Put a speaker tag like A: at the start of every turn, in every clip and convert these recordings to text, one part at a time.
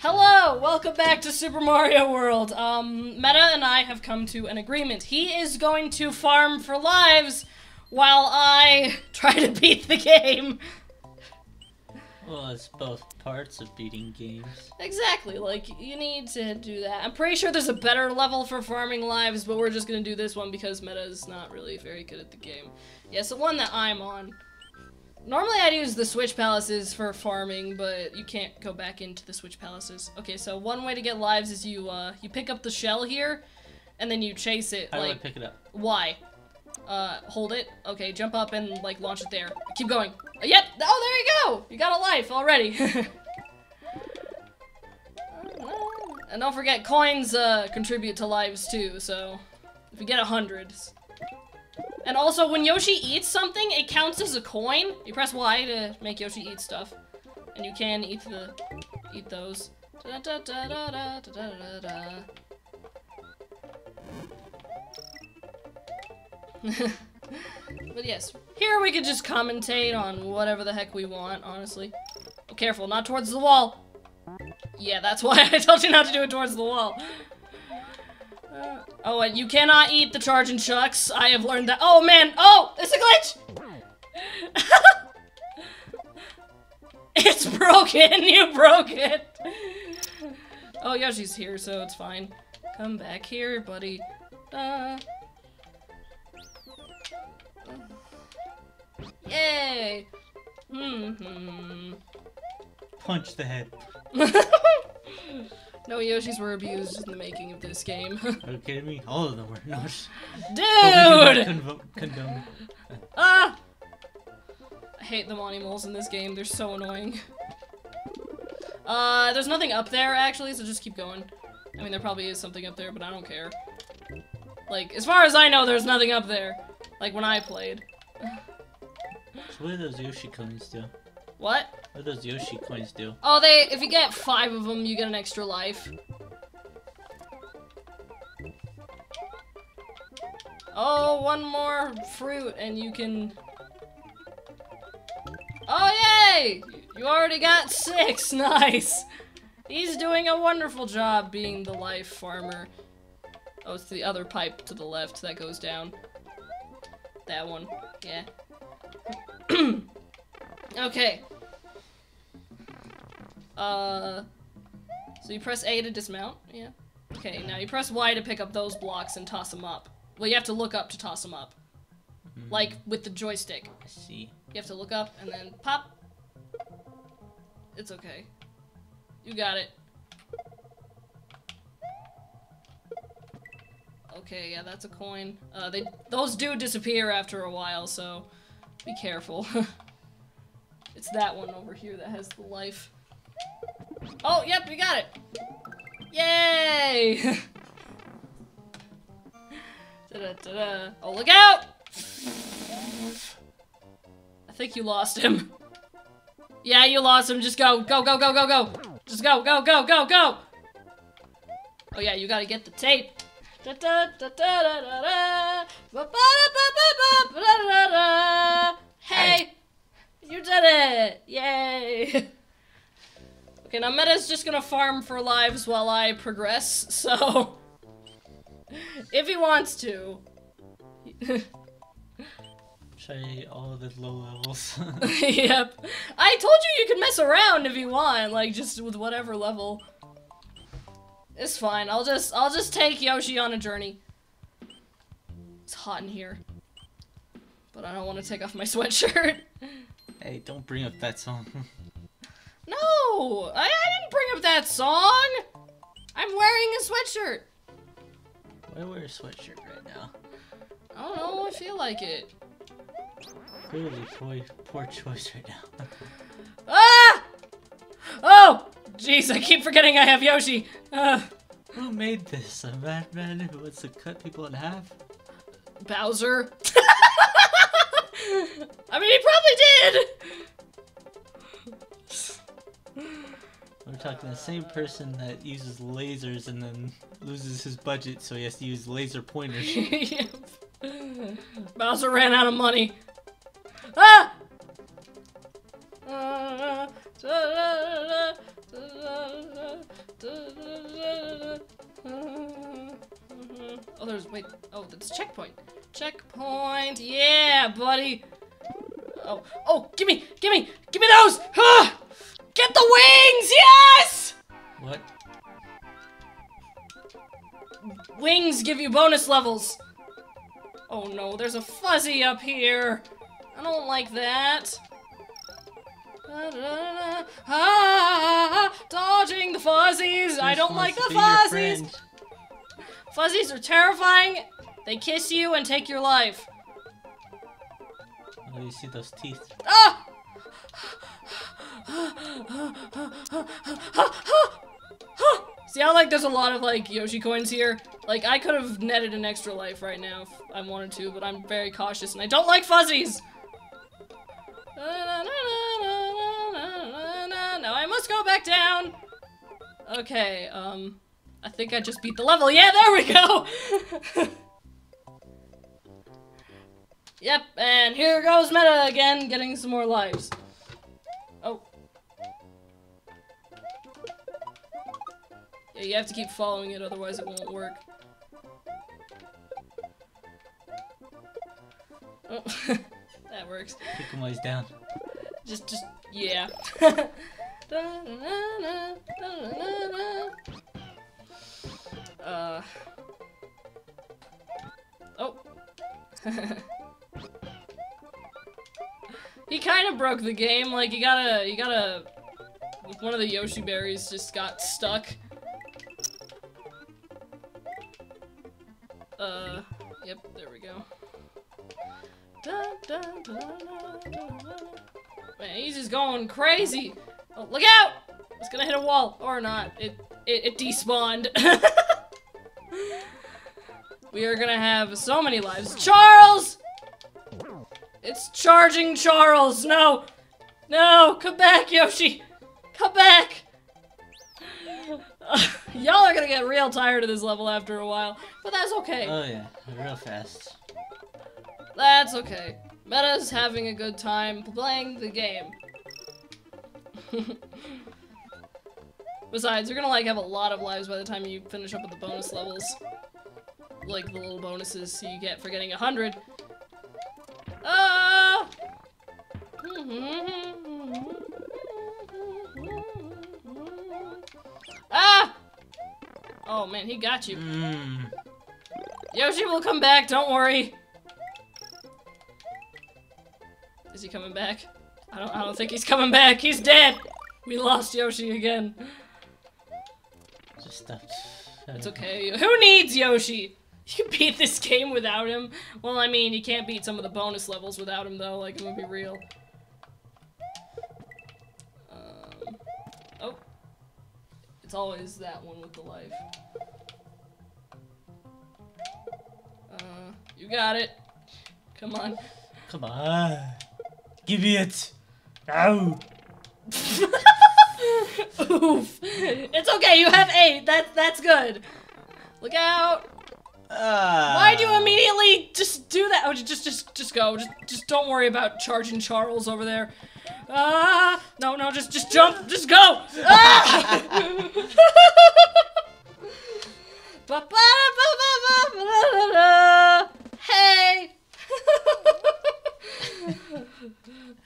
A: Hello, welcome back to Super Mario World. Um, Meta and I have come to an agreement. He is going to farm for lives while I try to beat the game.
B: Well, it's both parts of beating games.
A: Exactly, like, you need to do that. I'm pretty sure there's a better level for farming lives, but we're just gonna do this one because Meta is not really very good at the game. Yeah, so one that I'm on. Normally I'd use the Switch Palaces for farming, but you can't go back into the Switch Palaces. Okay, so one way to get lives is you, uh, you pick up the shell here, and then you chase it,
B: How do I
A: like,
B: pick it up?
A: why? Uh, hold it. Okay, jump up and, like, launch it there. Keep going. Uh, yep! Oh, there you go! You got a life already. and don't forget, coins, uh, contribute to lives, too, so... If you get a hundred, and also, when Yoshi eats something, it counts as a coin. You press Y to make Yoshi eat stuff. And you can eat the- eat those. Da -da -da but yes, here we could just commentate on whatever the heck we want, honestly. Oh, careful, not towards the wall! Yeah, that's why I told you not to do it towards the wall. Uh, oh, and you cannot eat the charging chucks. I have learned that. Oh, man. Oh, it's a glitch. it's broken. You broke it. Oh, Yoshi's here, so it's fine. Come back here, buddy. Uh. Yay. Hmm. -hmm.
B: Punch the head.
A: no Yoshis were abused in the making of this game.
B: Are you kidding me? All of them were. No.
A: Dude!
B: Condone.
A: Ah! I hate the Monty Moles in this game. They're so annoying. Uh, there's nothing up there, actually, so just keep going. I mean, there probably is something up there, but I don't care. Like, as far as I know, there's nothing up there. Like, when I played.
B: So what do those Yoshi coins do?
A: What?
B: What does Yoshi coins do?
A: Oh, they- if you get five of them, you get an extra life. Oh, one more fruit and you can... Oh, yay! You already got six, nice! He's doing a wonderful job being the life farmer. Oh, it's the other pipe to the left that goes down. That one, yeah. okay. Uh, so you press A to dismount, yeah. Okay, now you press Y to pick up those blocks and toss them up. Well, you have to look up to toss them up.
B: Mm,
A: Like, with the joystick.
B: I see.
A: You have to look up and then pop. It's okay. You got it. Okay, yeah, that's a coin. Uh, they those do disappear after a while, so be careful. it's that one over here that has the life. Oh, yep, we got it. Yay! Da-da-da-da. Oh, look out! I think you lost him. Yeah, you lost him. Just go. Go, go, go, go, go. Just go, go, go, go, go. Oh, yeah, you gotta get the tape. Da da da da da da da. Da da da. Hey, you did it! Yay! Okay, now Meta's just gonna farm for lives while I progress, so if he wants to.
B: Try all the low levels.
A: yep. I told you you could mess around if you want, like just with whatever level. It's fine. I'll just I'll just take Yoshi on a journey. It's hot in here. But I don't want to take off my sweatshirt.
B: Hey, don't bring up that song.
A: no! I, I didn't bring up that song! I'm wearing a sweatshirt.
B: Why wear a sweatshirt right now?
A: I don't know, I feel like it.
B: Clearly poor, poor choice right now.
A: Ah! Oh! Jeez, I keep forgetting I have Yoshi. Uh,
B: Who made this? A madman who wants to cut people in half?
A: Bowser. I mean, he probably did!
B: We're talking the same person that uses lasers and then loses his budget, so he has to use laser pointers.
A: yep. Bowser ran out of money. Ah! Oh, there's wait. Oh, that's checkpoint. Checkpoint. Yeah, buddy. Oh, oh, give me, give me, give me those. Ah! Get the wings. Yes.
B: What?
A: Wings give you bonus levels. Oh no, there's a fuzzy up here. I don't like that. Ah, dodging the fuzzies. I don't like the
B: to be your
A: fuzzies. Fuzzies are terrifying. They kiss you and take your life.
B: Oh, you see those teeth?
A: Ah! See how like there's a lot of like Yoshi coins here? Like I could have netted an extra life right now if I wanted to, but I'm very cautious and I don't like fuzzies! Now I must go back down! Okay, um I think I just beat the level. Yeah, there we go! yep, and here goes Meta again, getting some more lives. Oh. Yeah, you have to keep following it, otherwise it won't work. Oh, that works.
B: Kick him while he's down.
A: Just, just, yeah. uh. Oh. he kind of broke the game. Like, you gotta, you gotta. One of the Yoshi berries just got stuck. Uh, yep, there we go. Man, he's just going crazy. Oh, look out! It's gonna hit a wall. Or not. It, it, it despawned. we are gonna have so many lives. Charles! It's charging Charles! No! No! Come back, Yoshi! Come back! Y'all are gonna get real tired of this level after a while, but that's okay.
B: Oh yeah, real fast.
A: That's okay. Meta's having a good time playing the game. Besides, you're gonna like have a lot of lives by the time you finish up with the bonus levels. Like the little bonuses you get for getting 100. Oh! ah! Oh man, he got you.
B: Mm.
A: Yoshi will come back, don't worry. Is he coming back? I don't I don't think he's coming back. He's dead. We lost Yoshi again.
B: Just that.
A: Uh, it's okay. Who needs Yoshi? You can beat this game without him. Well, I mean, you can't beat some of the bonus levels without him, though. Like, I'm gonna be real. Um, oh. It's always that one with the life. Uh, you got it. Come on.
B: Come on. Give me it. Ow.
A: Oof. It's okay, you have eight. That, that's good. Look out.
B: Ah.
A: Why do you immediately just do that? Oh, just, just, just go. Just, just don't worry about charging Charles over there. Ah, no, no, just, just jump. Just go. Ah! Hey.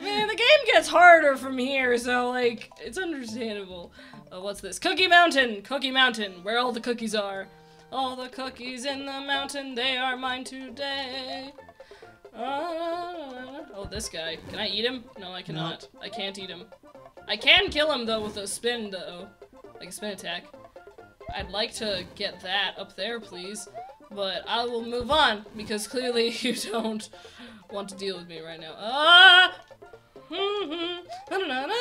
A: Man, the game gets harder from here, so like it's understandable. Uh, what's this? Cookie Mountain, Cookie Mountain, where all the cookies are. All the cookies in the mountain, they are mine today. Ah, oh, this guy. Can I eat him? No, I cannot. I can't eat him. I can kill him though with a spin though, like a spin attack. I'd like to get that up there, please. But I will move on because clearly you don't want to deal with me right now. Ah! Na-na-na-na.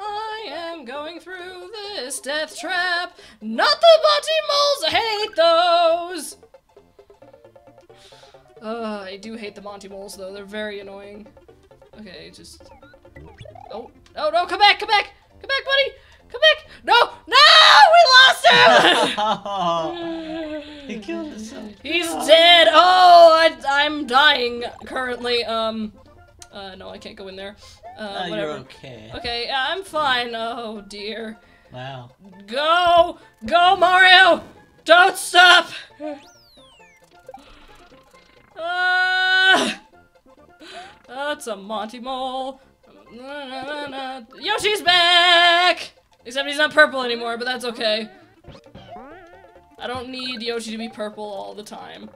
A: I am going through this death trap. Not the Monty Moles. I hate those. Uh, I do hate the Monty Moles though. They're very annoying. Okay, just. Oh, oh no! Come back! Come back! Come back, buddy! Come back! No! No! We lost him!
B: he killed himself.
A: He's dead. Oh, I, I'm dying currently. Um, uh, no, I can't go in there. Uh,
B: Oh,
A: whatever.
B: you're okay.
A: Okay, yeah, I'm fine. Oh dear.
B: Wow.
A: Go, go, Mario! Don't stop. Ah! That's a Monty Mole. Yoshi's back! Except he's not purple anymore, but that's okay. I don't need Yoshi to be purple all the time.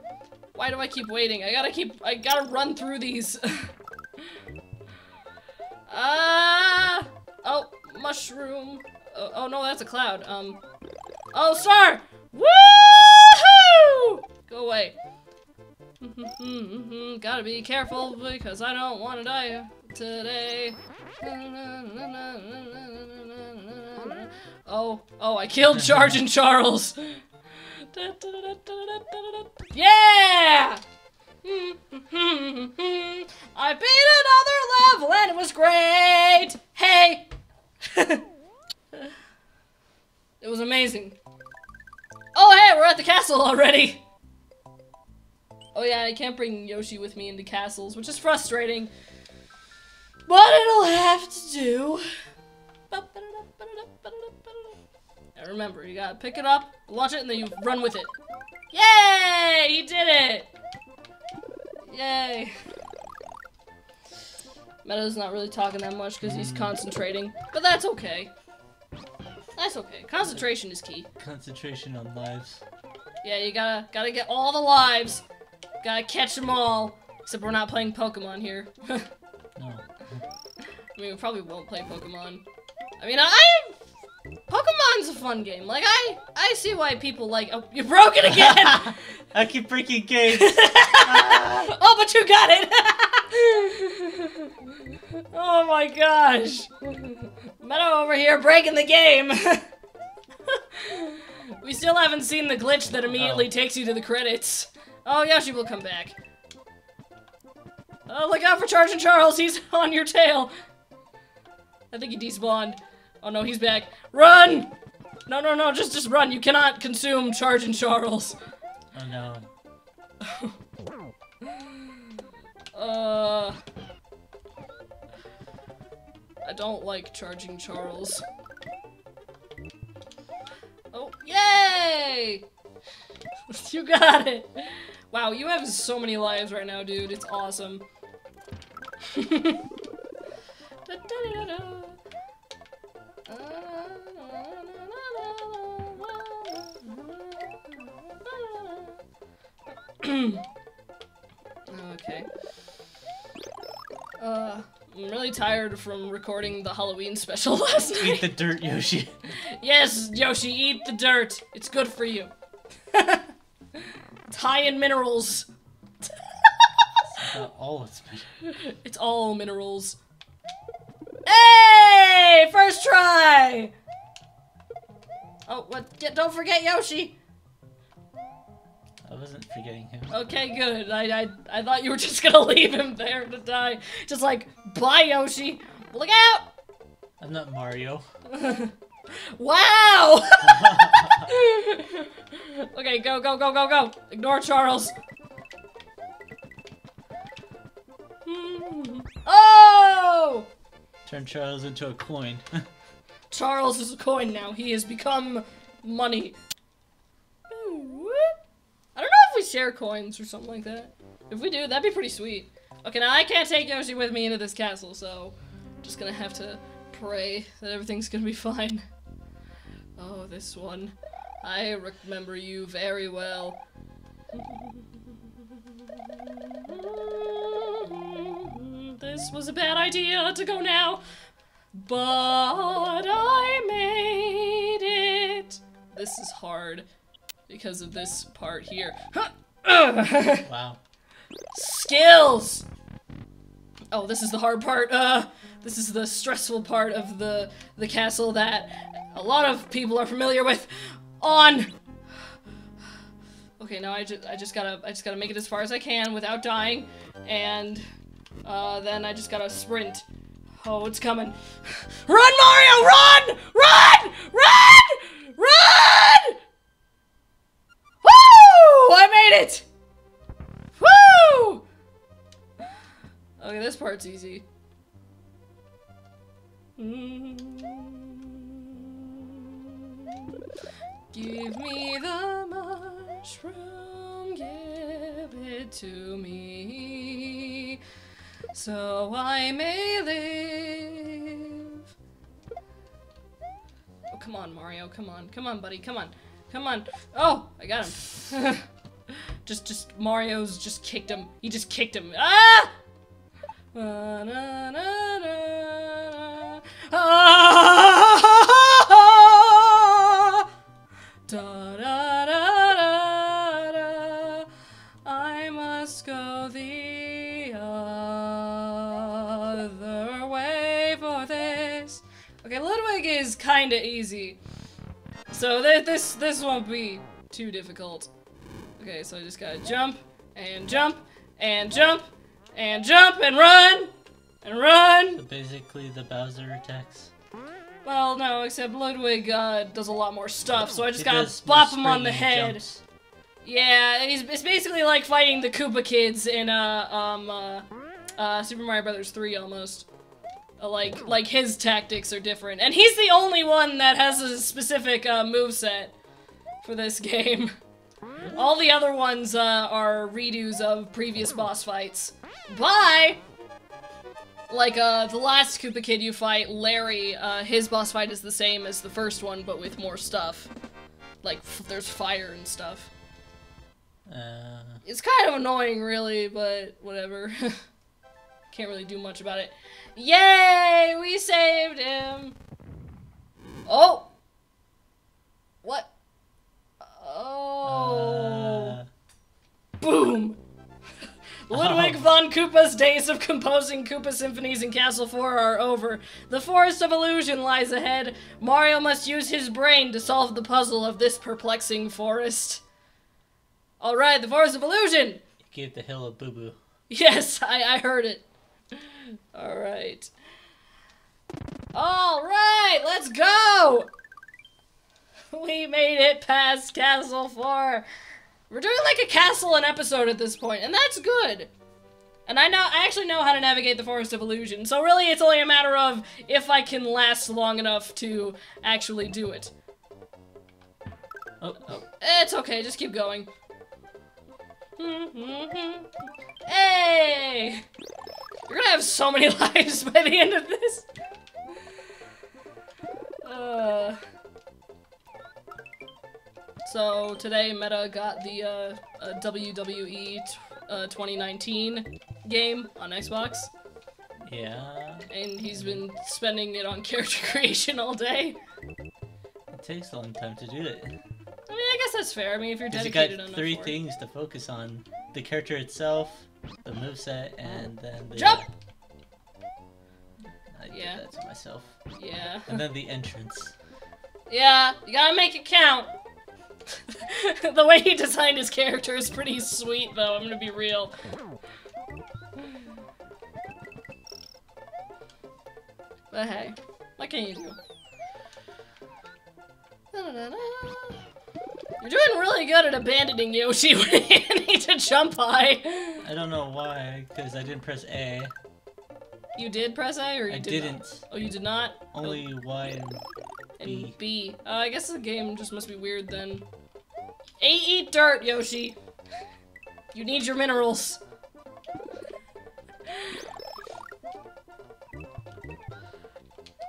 A: Why do I keep waiting? I gotta keep- I gotta run through these. Ah! oh, mushroom. Oh, oh, no, that's a cloud. Um. Oh, star! Woohoo! Go away. Gotta be careful because I don't want to die today. Oh, oh, I killed Charging Charles. Yeah! I beat another level and it was great! Hey! it was amazing. Oh, hey, we're at the castle already! Oh yeah, I can't bring Yoshi with me into castles, which is frustrating. But it'll have to do. And remember, you gotta pick it up, launch it, and then you run with it. Yay! He did it! Yay. Meta's not really talking that much because he's concentrating, but that's okay. That's okay. Concentration is key.
B: Concentration on lives.
A: Yeah, you gotta gotta get all the lives. Gotta catch them all. Except we're not playing Pokemon here.
B: no.
A: I mean, we probably won't play Pokemon. I mean, I Pokemon's a fun game. Like I I see why people like. Oh, you broke it again.
B: I keep breaking games.
A: oh, but you got it! oh my gosh! Meta over here breaking the game! we still haven't seen the glitch that immediately
B: Oh.
A: takes you to the credits. Oh, Yoshi will come back. Oh, look out for Charging Charles, he's on your tail! I think he despawned. Oh no, he's back. Run! No, no, no, just just run. You cannot consume Charging Charles.
B: oh no.
A: Uh, I don't like charging Charles. Oh, yay! you got it! Wow, you have so many lives right now, dude. It's awesome. tired from recording the Halloween special last night.
B: Eat the dirt, Yoshi.
A: yes, Yoshi, eat the dirt. It's good for you. it's high in minerals.
B: Not all it's been.
A: It's all minerals. Hey! First try! Oh, what? yeah, Don't forget Yoshi!
B: I wasn't forgetting him.
A: Okay, good. I, I, I thought you were just gonna leave him there to die. Just like, bye, Yoshi. Look out!
B: I'm not Mario.
A: wow! okay, go, go, go, go, go. Ignore Charles. Oh!
B: Turn Charles into a coin.
A: Charles is a coin now. He has become money. I don't know if we share coins or something like that. If we do, that'd be pretty sweet. Okay, now I can't take Yoshi with me into this castle, so I'm just gonna have to pray that everything's gonna be fine. Oh, this one. I remember you very well. This was a bad idea to go now. But I made it. This is hard because of this part here.
B: wow.
A: Skills. Oh, this is the hard part. Uh, this is the stressful part of the the castle that a lot of people are familiar with. On. Okay, now I just I just gotta I just gotta make it as far as I can without dying, and uh, then I just gotta sprint. Oh, it's coming. Run, Mario! Run! Run! Run! Run! Woo! I made it! Okay, this part's easy. Give me the mushroom, give it to me, so I may live. Oh, come on, Mario. Come on. Come on, buddy. Come on. Come on. Oh, I got him. just, just, Mario's just kicked him. He just kicked him. Ah! I must go the other way for this. Okay, Ludwig is kind of easy, so th this this won't be too difficult. Okay, so I just gotta jump and jump and jump and jump and run and run.
B: So basically, the Bowser attacks.
A: Well, no, except Ludwig uh, does a lot more stuff, so I just
B: He
A: gotta bop him on the head.
B: jumps.
A: Yeah, it's basically like fighting the Koopa kids in uh, um, uh, uh, Super Mario Brothers 3 almost. Uh, like, like his tactics are different, and he's the only one that has a specific uh, move set for this game. All the other ones uh, are redos of previous boss fights. Bye. Like uh, the last Koopa Kid you fight, Larry, uh, his boss fight is the same as the first one, but with more stuff. Like f- there's fire and stuff.
B: Uh,
A: It's kind of annoying, really, but whatever. Can't really do much about it. Yay! We saved him! Oh! What? Oh!
B: uh,
A: Boom! Ludwig
B: Oh.
A: von Koopa's days of composing Koopa symphonies in Castle 4 are over. The Forest of Illusion lies ahead. Mario must use his brain to solve the puzzle of this perplexing forest. Alright, the Forest of Illusion!
B: you gave the hill a boo boo.
A: Yes, I, I heard it. Alright. Alright, let's go! We made it past Castle 4. We're doing like a castle an episode at this point, and that's good. And I know I actually know how to navigate the Forest of Illusion, so really it's only a matter of if I can last long enough to actually do it.
B: Oh, oh.
A: It's okay, just keep going. Hey! You're gonna have so many lives by the end of this. So today Meta got the uh, uh, WWE t- uh, 2019 game on Xbox,
B: Yeah.
A: and he's been spending it on character creation all day.
B: It takes a long time to do it.
A: I mean, I guess that's fair. I mean, if you're
B: Because you got
A: enough
B: three
A: it.
B: things to focus on: the character itself, the moveset, and then the
A: Jump!
B: I did
A: Yeah.
B: that to myself.
A: Yeah.
B: And then the entrance.
A: Yeah, you gotta make it count. the way he designed his character is pretty sweet, though, I'm gonna be real. But hey, what can you do? You're doing really good at abandoning Yoshi when you need to jump high.
B: I don't know why, because I didn't press A.
A: You did press A, or you didn't?
B: I
A: did
B: didn't.
A: Not? Oh, you did not.
B: Only Y and
A: And
B: B.
A: B. Uh, I guess the game just must be weird then. Eat dirt, Yoshi. You need your minerals.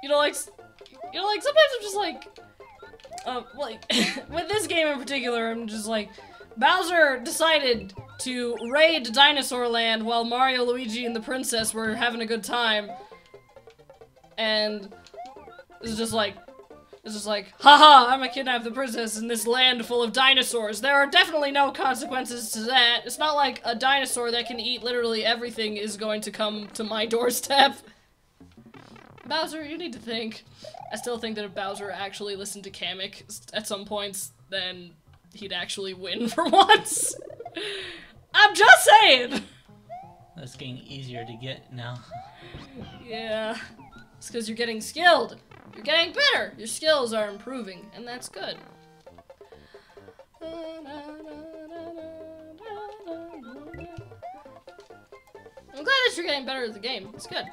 A: You know, like, you know, like sometimes I'm just like, uh, like with this game in particular, I'm just like, Bowser decided to raid Dinosaur Land while Mario, Luigi, and the princess were having a good time, and it's just like, it's just like, haha, I'm gonna kidnap the princess in this land full of dinosaurs. There are definitely no consequences to that. It's not like a dinosaur that can eat literally everything is going to come to my doorstep. Bowser, you need to think. I still think that if Bowser actually listened to Kamek at some points, then he'd actually win for once. I'm just saying!
B: That's getting easier to get now.
A: Yeah. It's because you're getting skilled. You're getting better. Your skills are improving, and that's good. I'm glad that you're getting better at the game. It's good.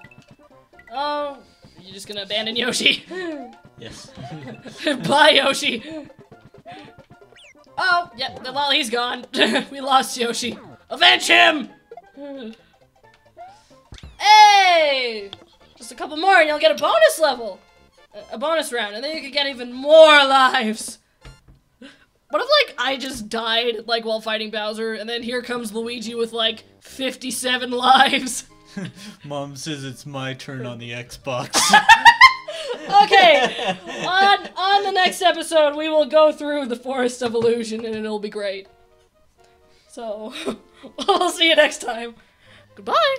A: Oh, you're just gonna abandon Yoshi.
B: Yes.
A: Bye, Yoshi. Oh, yeah, well, he's gone. we lost Yoshi. Avenge him! hey! Just a couple more and you'll get a bonus level! A- bonus round, and then you can get even more lives! What if, like, I just died, like, while fighting Bowser, and then here comes Luigi with, like, 57 lives?
B: Mom says it's my turn on the Xbox.
A: Okay, on, on the next episode, we will go through the Forest of Illusion, and it'll be great. So, we'll see you next time. Goodbye!